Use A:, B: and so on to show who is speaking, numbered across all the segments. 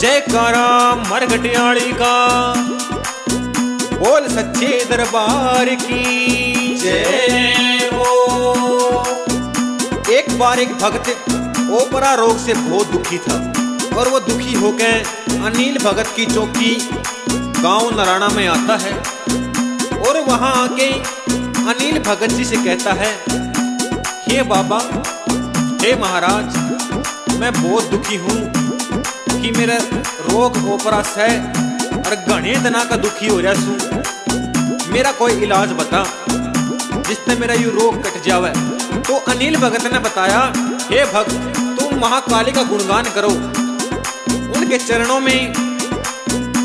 A: जयकारा मरघटियाली का बोल सच्चे दरबार की जय हो। एक बार एक भक्त ओपरा रोग से बहुत दुखी था और वो दुखी होकर अनिल भगत की चौकी गाँव नराना में आता है और वहाँ आके अनिल भगत जी से कहता है, हे बाबा, हे महाराज, मैं बहुत दुखी हूँ। कि मेरा रोग ओपरा से और घने दिना का दुखी हो रहा सू। मेरा कोई इलाज बता जिससे मेरा यू रोग कट जावे। तो अनिल भगत ने बताया, हे भक्त तुम महाकाली का गुणगान करो। उनके चरणों में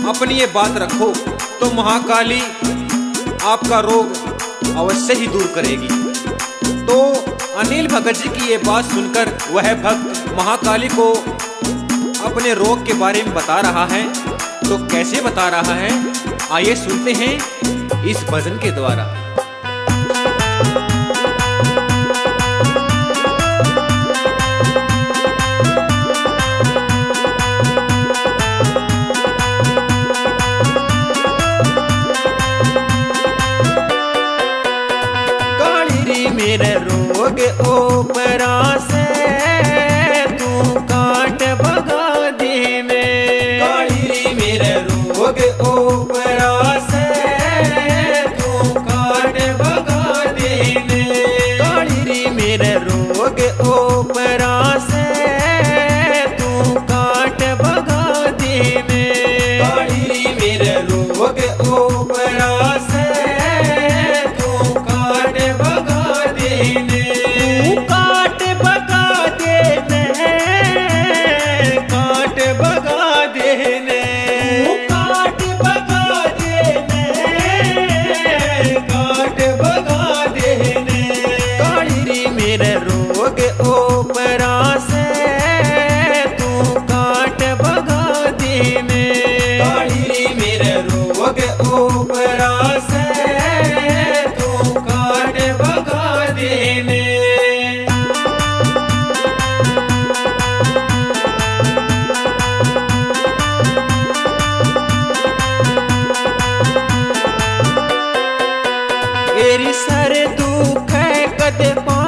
A: अपनी ये बात रखो तो महाकाली आपका रोग अवश्य ही दूर करेगी। तो अनिल भगत जी की ये बात सुनकर वह भक्त महाकाली को अपने रोग के बारे में बता रहा है तो कैसे बता रहा है? आइए सुनते हैं इस भजन के द्वारा। मेरे रोग ओपरा से मेरे रोग ओपरा से तू काट भगा देने। काली मेरे रोग ओपरा से तू काट भगा देने। एरी सर दुख है कदे पां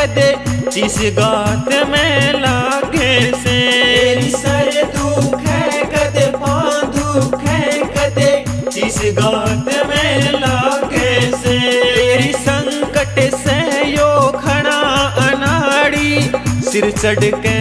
A: कदे जिस गात में लागे से। एरी सर दुख है कदे पां दुख है कदे जिस गात में लागे से। तेरी संकट से यो खड़ा अनाड़ी सिर चढ़ के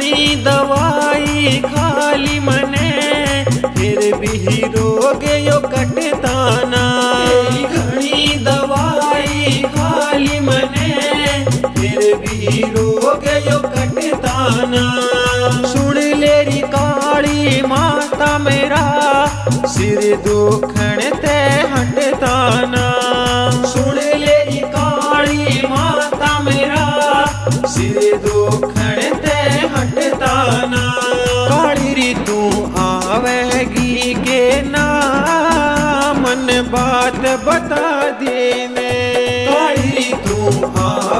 A: तेरी दवाई खाली मने फिर भी रोग यो कटता ना घड़ी दवाई खाली मने फिर भी रोग यो कटता ना सुन लेरी काली माता मेरा सिर दुखण ते हटता ना सुन लेरी काली माता मेरा सिर बात देने तू आवेगी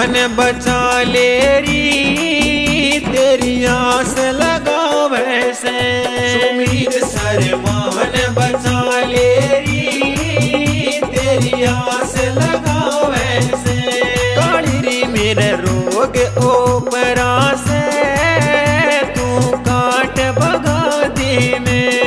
A: जान बचा ले री तेरी आस लगा वैसे सुमीत सरवान बचा ले री तेरी आस लगा वैसे काली मेरे रोग ओ परास तू काट बगा दी में।